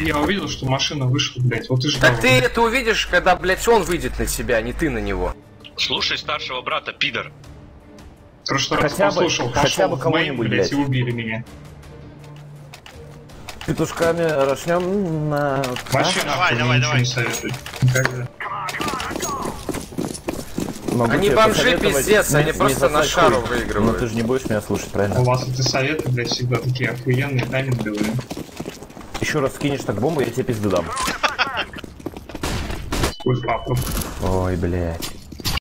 Я увидел, что машина вышла, блядь. Вот и ждал. Так ты это увидишь, когда, блядь, он выйдет на тебя, а не ты на него. Слушай старшего брата, пидор. В прошлый раз Хотя бы- послушал, хотя пошел бы в мейн, блядь, блядь. и убили меня. Петушками рожнем на... Вообще Давай, нахуй давай, давай. Никогда. Могу Они тебе бомжи, пиздец, не- они не просто на шару хуй. выигрывают. Ну ты же не будешь меня слушать, У правильно? вас эти советы, блядь, всегда такие охуенные, тайминговые. Еще раз скинешь так бомбу, я тебе пизду дам. Ой, блядь.